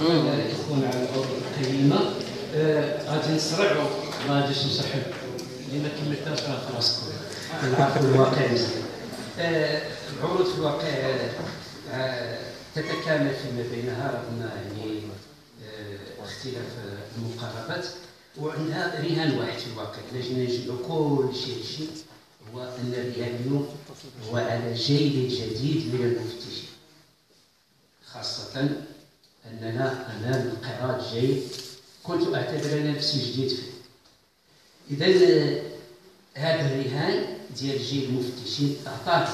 الاخوان على القيمة. آه، غادي نسرعوا ما غاديش نسحب كملتهاش راه خلاص نعرفوا الواقع مزيان. آه، العروض في الواقع آه، تتكامل فيما بينها رغم يعني اختلاف المقاربات. وعندها رهان واحد في الواقع. الا جينا نجمعوا كل شيء شيء هو أن الرهان اليوم هو على جيل جديد من المفتشين. خاصة أننا أمام انقراض جيد كنت أعتبر نفسي جديد فيه. إذا هذا الرهان ديال جيل المفتشين أعطاه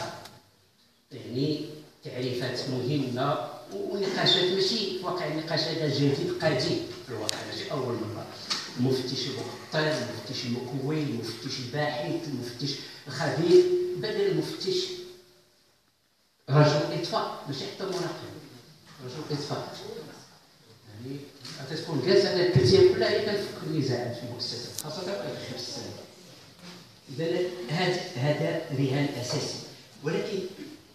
يعني تعريفات مهمة ونقاشات ماشي واقع النقاشات جديد قديم في الواقع ماشي أول مرة. المفتش المخطط المفتش المكون المفتش الباحث المفتش الخبير بدل المفتش رجل إطفاء ماشي حتى مراقب رجل اطفاء يعني تكون جالسه على الكتاب كلها هي كنفك النزاعات في المؤسسات خاصه في السنة اذا هذا هذا رهان اساسي ولكن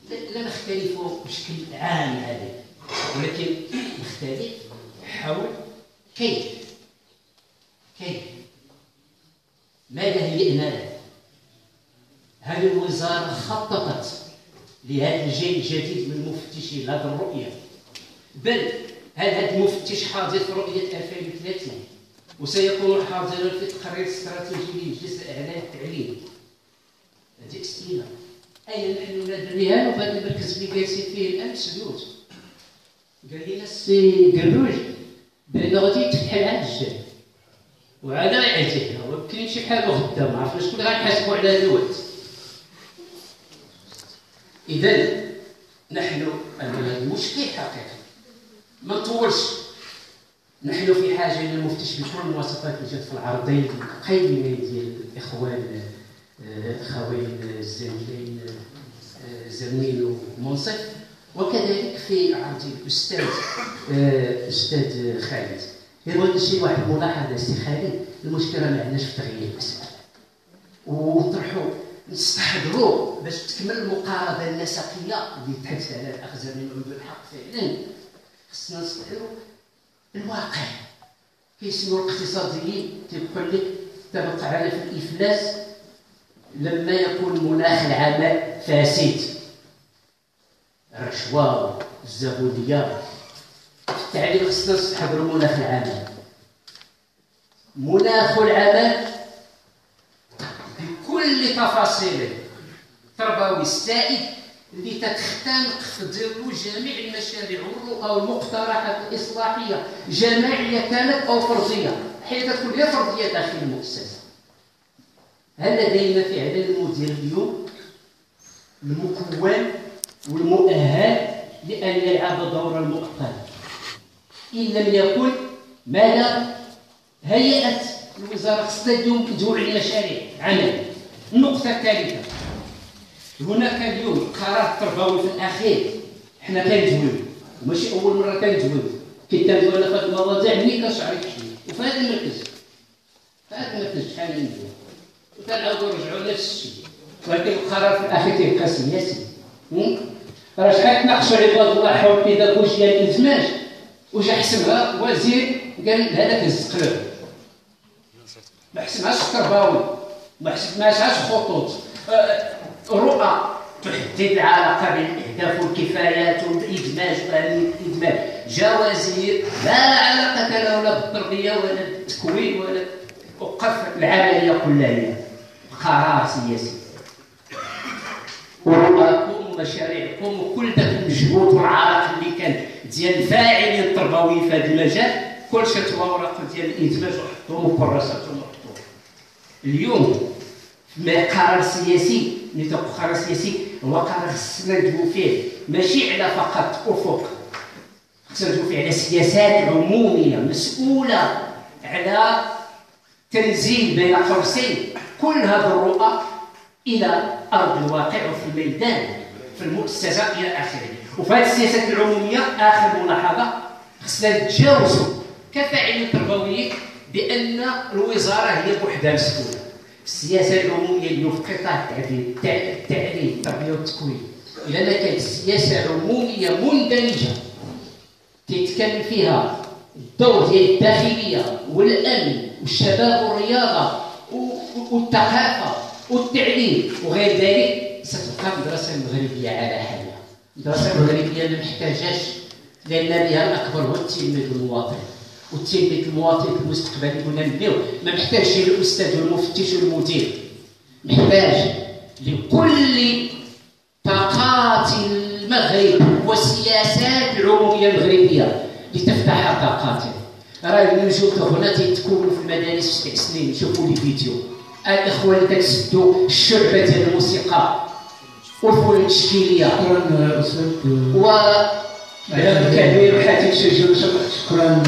لا نختلف بشكل عام عليه ولكن نختلف حول كيف كيف ماذا هيئنا هل الوزارة خططت لهذا الجيل الجديد من المفتشين هذه الرؤية. بل هل هذا المفتش حاضر في رؤية 2030 وسيكون حاضرا في التقرير الاستراتيجي للمجلس الاعلى للتعليم هذه أسئلة. أين نحن من هذا المركز اللي جالسين فيه الآن سدود قال لنا السي قروج بأن غادي يتفتح العام الجاي وعلى عهدنا ويمكن شي حاجة غدا ما عرفناش شكون غنحاسبوا على هذا الوقت. اذا نحن أمام المشكل حقيقي. ما نطولش نحن في حاجة إلى المفتش بكل المواصفات اللي جات في العرضين القيمين ديال الإخوان الاخوين الزميلين زميل ومنصف وكذلك في عرض الأستاذ أستاذ خالد. غير الشيء واحد ملاحظه سي خالد. المشكلة ما عندناش في تغيير المسألة ونطرحوا نستحضروا باش تكمل المقاربة النسقية اللي تحدث على الاخ زميل عبد الحق فعلا. خصنا نستحضروا الواقع كيسموا الاقتصاديين تيقول لك تبقى على في الإفلاس لما يكون مناخ العمل فاسد. الرشوة الزبونيه في التعليم خصنا نستحضروا مناخ العمل مناخ العمل بكل تفاصيله. تربوي السائد اللي تتختنق في ظل جميع المشاريع والرؤى والمقترحات الإصلاحية جماعية كانت أو فرديه حيث تكون هي فرديه داخل المؤسسه هل لدينا فعلا المدير اليوم المكون والمؤهل لأن يلعب دور المؤقت إن لم يكن ماذا؟ هيئة الوزاره خصها تدور على المشاريع. عمل. النقطه الثالثه هناك اليوم قرار تربوي في الأخير. حنا كنجويو وماشي أول مرة كنجويو كنت كندوي أنا في المواضيع ملي كنشعر وفي هذا المركز. في هذا المركز شحال من دول وكنعاودوا نرجعوا نفس الشيء ولكن القرار في الأخير كيبقى سياسي راه شحال تناقشوا عباد الله حول بيداغوجيا الازماج وجا حسبها وزير قال هذاك الزقلب ما حسبهاش التربوي ما حسبناش خطوط. أه رؤى تحدد العلاقه بين الاهداف والكفايات والادماج والادماج جوازير. لا علاقه له لا بالتربيه ولا بالتكوين ولا وقف العملية كلها قرار سياسي. ورؤاكم ومشاريعكم وكل ذاك المجهود والعرق اللي كان ديال الفاعلين التربويين في هذا المجال. كل شتوى ورق ديال الانتماج وحطوهم وكراساتهم وحطوهم. اليوم قرار سياسي نطاق قرار سياسي هو قرار خصنا ندوي فيه. ماشي على فقط أفق. خصنا ندوي فيه على سياسات عمومية مسؤولة على تنزيل بين قوسين. كل هذه الرؤى إلى أرض الواقع وفي الميدان في المؤسسة إلى آخره. وفي هذه السياسات العمومية آخر ملاحظة خصنا نتجاوزوا كفاعلين تربويين بأن الوزارة هي بوحدها مسؤولة. السياسة العموميه اليوم في قطاع التعليم التربيه والتكوين الا كانت السياسة عموميه مندمجه تتكلم فيها الدور ديال الداخليه والامن والشباب والرياضه والثقافه والتعليم وغير ذلك ستبقى المدرسة المغربيه على حالها المدرسة المغربيه ما محتاجاش لأن بها الاكبر هو التلميذ المواطن والتلميذ المواطن في المستقبل كنا نبنيو ما محتاجش الأستاذ والمفتش والمدير. محتاج لكل طاقات المغرب والسياسات العمومية المغربية لتفتح طاقاته راه النجوم هنا تتكونوا في المدارس في سنين شوفوا لي فيديو. الإخوة اللي كتسدوا الشعبة ديال الموسيقى والفنون التشكيلية. شكرا أستاذ. و كبير وحاتم شجون شكرا.